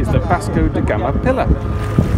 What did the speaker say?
is the Vasco da Gama pillar.